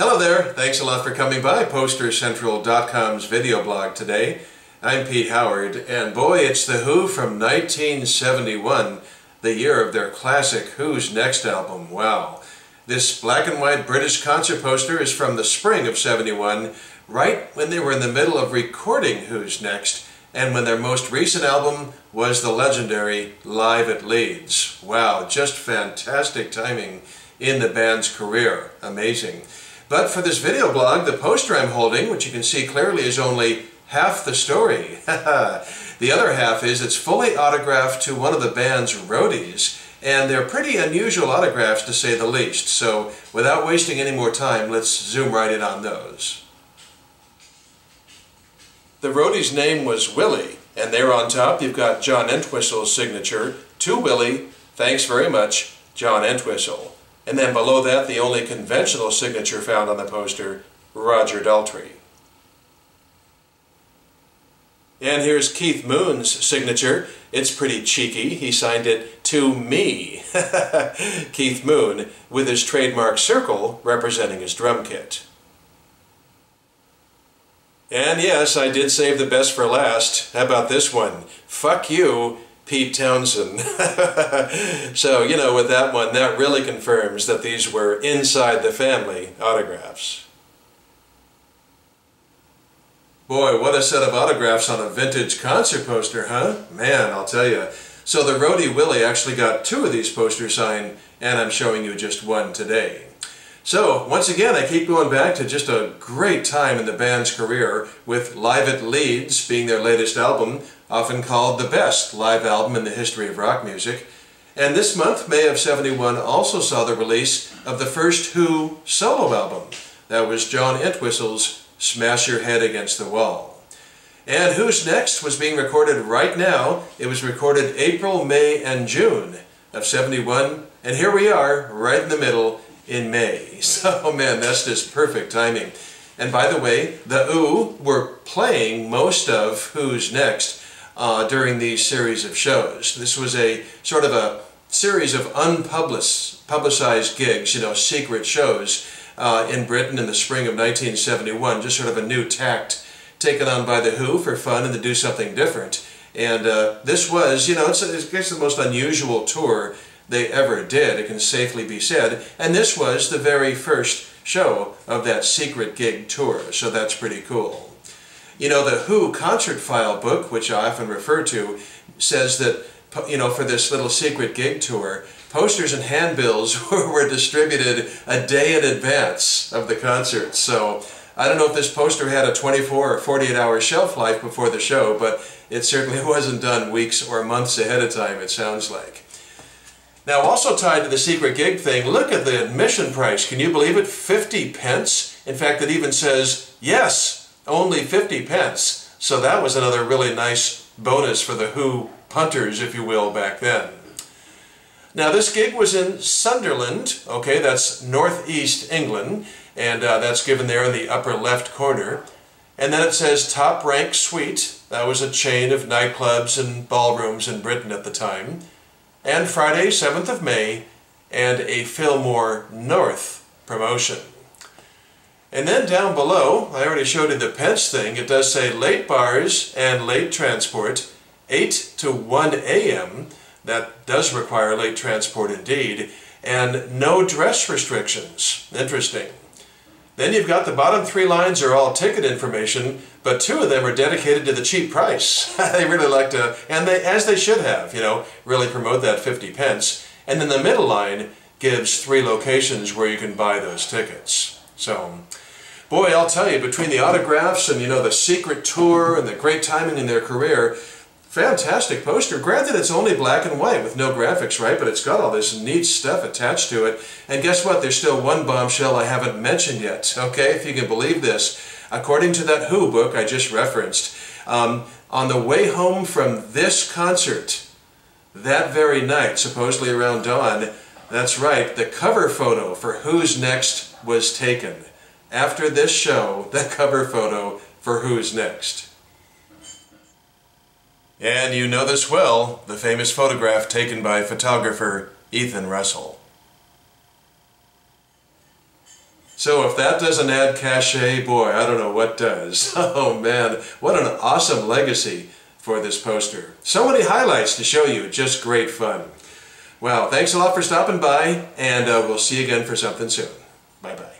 Hello there, thanks a lot for coming by PosterCentral.com's video blog today. I'm Pete Howard, and boy, it's The Who from 1971, the year of their classic Who's Next album. Wow. This black and white British concert poster is from the spring of 71, right when they were in the middle of recording Who's Next, and when their most recent album was the legendary Live at Leeds. Wow, just fantastic timing in the band's career. Amazing. But for this video blog, the poster I'm holding, which you can see clearly is only half the story. the other half is it's fully autographed to one of the band's roadies, and they're pretty unusual autographs to say the least. So without wasting any more time, let's zoom right in on those. The roadie's name was Willie, and there on top you've got John Entwistle's signature, to Willie, thanks very much, John Entwistle. And then below that, the only conventional signature found on the poster, Roger Daltrey. And here's Keith Moon's signature. It's pretty cheeky. He signed it to me. Keith Moon, with his trademark circle representing his drum kit. And yes, I did save the best for last. How about this one? Fuck you, Pete Townshend. so, you know, with that one, that really confirms that these were inside the family autographs. Boy, what a set of autographs on a vintage concert poster, huh? Man, I'll tell you. So the roadie Willie actually got two of these posters signed, and I'm showing you just one today. So, once again, I keep going back to just a great time in the band's career, with Live at Leeds being their latest album, often called the best live album in the history of rock music. And this month, May of 71, also saw the release of the first Who solo album. That was John Entwistle's Smash Your Head Against the Wall. And Who's Next was being recorded right now. It was recorded April, May, and June of 71. And here we are, right in the middle, in May. So, man, that's just perfect timing. And by the way, the Who were playing most of Who's Next uh, during these series of shows. This was a sort of a series of unpublicized gigs, you know, secret shows uh, in Britain in the spring of 1971, just sort of a new tact taken on by the Who for fun and to do something different. And uh, this was, you know, it's, it's the most unusual tour they ever did, it can safely be said. And this was the very first show of that secret gig tour, so that's pretty cool. You know, the Who concert file book, which I often refer to, says that, you know, for this little secret gig tour, posters and handbills were distributed a day in advance of the concert. So I don't know if this poster had a 24 or 48 hour shelf life before the show, but it certainly wasn't done weeks or months ahead of time, it sounds like. Now also tied to the secret gig thing, look at the admission price. Can you believe it? 50 pence? In fact, it even says, yes, only 50 pence. So that was another really nice bonus for the Who punters, if you will, back then. Now this gig was in Sunderland, okay, that's northeast England, and uh, that's given there in the upper left corner. And then it says Top Rank Suite, that was a chain of nightclubs and ballrooms in Britain at the time and Friday, 7th of May, and a Fillmore North promotion. And then down below, I already showed you the Pence thing, it does say late bars and late transport, 8 to 1 a.m. That does require late transport indeed, and no dress restrictions. Interesting. Then you've got the bottom three lines are all ticket information, but two of them are dedicated to the cheap price. they really like to, and they, as they should have, you know, really promote that 50 pence. And then the middle line gives three locations where you can buy those tickets. So, boy, I'll tell you, between the autographs and, you know, the secret tour and the great timing in their career, Fantastic poster. Granted, it's only black and white with no graphics, right? But it's got all this neat stuff attached to it. And guess what? There's still one bombshell I haven't mentioned yet, okay? If you can believe this. According to that Who book I just referenced, um, on the way home from this concert, that very night, supposedly around dawn, that's right, the cover photo for Who's Next was taken. After this show, the cover photo for Who's Next. And you know this well, the famous photograph taken by photographer Ethan Russell. So if that doesn't add cachet, boy, I don't know what does. Oh man, what an awesome legacy for this poster. So many highlights to show you, just great fun. Well, thanks a lot for stopping by, and uh, we'll see you again for something soon. Bye-bye.